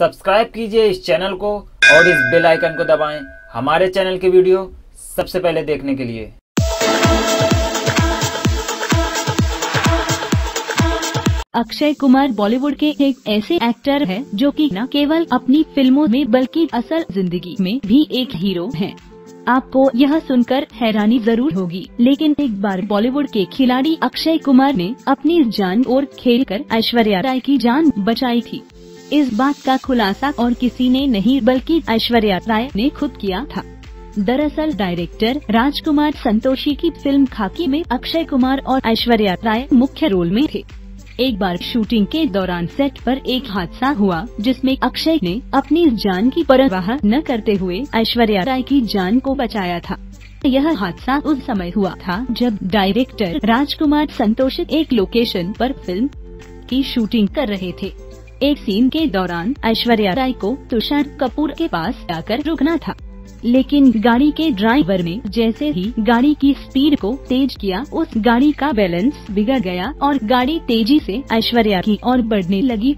Subscribe कीजिए इस channel को और इस बेल आइकन को दबाएँ हमारे चैनल के वीडियो सबसे पहले देखने के लिए अक्षय कुमार बॉलीवुड के एक ऐसे एक्टर हैं जो कि न केवल अपनी फ़िल्मों में बल्कि असल ज़िंदगी में भी एक हीरो हैं। आपको यह सुनकर हैरानी ज़रूर होगी, लेकिन एक बार बॉलीवुड के खिलाड़ी अक्षय कुमार ने अपनी जान और खेल कर ऐश्वर्या राय की जान बचाई थी इस बात का खुलासा और किसी ने नहीं, बल्कि ऐश्वर्या राय ने खुद किया था। दरअसल डायरेक्टर राजकुमार संतोषी की फ़िल्म खाकी में अक्षय कुमार और ऐश्वर्या राय मुख्य रोल में थे। एक बार शूटिंग के दौरान सेट पर एक हादसा हुआ, जिसमें अक्षय ने अपनी जान की परवाह न करते हुए ऐश्वर्या राय की जान को बचाया था। यह हादसा उस समय हुआ था जब डायरेक्टर राजकुमार संतोषी एक लोकेशन पर फ़िल्म की शूटिंग कर रहे थे। एक सीन के दौरान ऐश्वर्या राय को तुषार कपूर के पास जाकर रुकना था। लेकिन गाड़ी के ड्राइवर ने जैसे ही गाड़ी की स्पीड को तेज किया, उस गाड़ी का बैलेंस बिगड़ गया और गाड़ी तेज़ी से ऐश्वर्या की ओर बढ़ने लगी।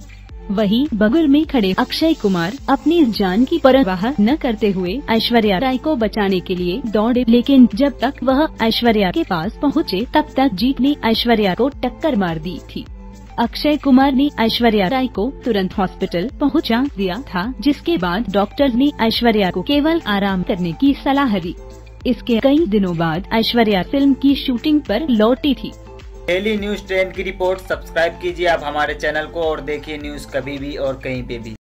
वही बगल में खड़े अक्षय कुमार अपनी जान की परवाह न करते हुए ऐश्वर्या राय को बचाने के लिए दौड़े। लेकिन जब तक वह ऐश्वर्या के पास पहुँचे, तब तक जीत ने ऐश्वर्या को टक्कर मार दी थी। अक्षय कुमार ने ऐश्वर्या राय को तुरंत हॉस्पिटल पहुँचा दिया था, जिसके बाद डॉक्टर ने ऐश्वर्या को केवल आराम करने की सलाह दी। इसके कई दिनों बाद ऐश्वर्या फ़िल्म की शूटिंग पर लौटी थी। डेली न्यूज़ ट्रेंड की रिपोर्ट सब्सक्राइब कीजिए आप हमारे चैनल को और देखिए न्यूज़ कभी भी और कहीं पे भी।